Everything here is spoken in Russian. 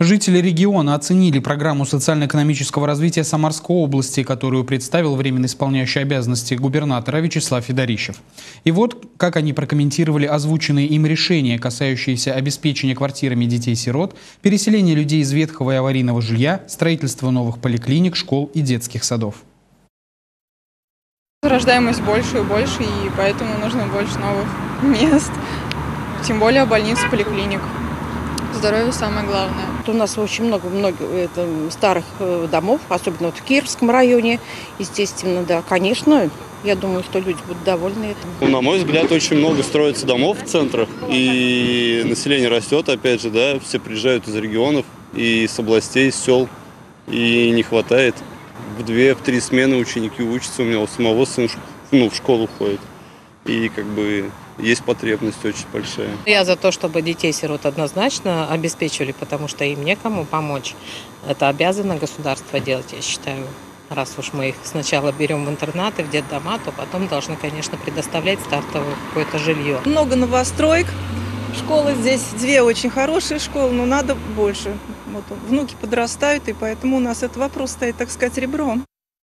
Жители региона оценили программу социально-экономического развития Самарской области, которую представил временно исполняющий обязанности губернатора Вячеслав Федорищев. И вот как они прокомментировали озвученные им решения, касающиеся обеспечения квартирами детей-сирот, переселения людей из ветхого и аварийного жилья, строительства новых поликлиник, школ и детских садов. Рождаемость больше и больше, и поэтому нужно больше новых мест. Тем более больниц, поликлиник. Здоровье самое главное. У нас очень много, много это, старых э, домов, особенно вот в Кировском районе. Естественно, да, конечно, я думаю, что люди будут довольны этим. Ну, на мой взгляд, очень много строится домов в центрах, и население растет, опять же, да, все приезжают из регионов и с областей, из сел, и не хватает. В две, в три смены ученики учатся, у меня у самого сын ну, в школу ходит, и как бы есть потребность очень большая. Я за то, чтобы детей-сирот однозначно обеспечивали, потому что им некому помочь. Это обязано государство делать, я считаю. Раз уж мы их сначала берем в интернаты, в детдома, то потом должны, конечно, предоставлять стартовое какое-то жилье. Много новостроек. Школы здесь две очень хорошие школы, но надо больше. Вот внуки подрастают, и поэтому у нас этот вопрос стоит, так сказать, ребром.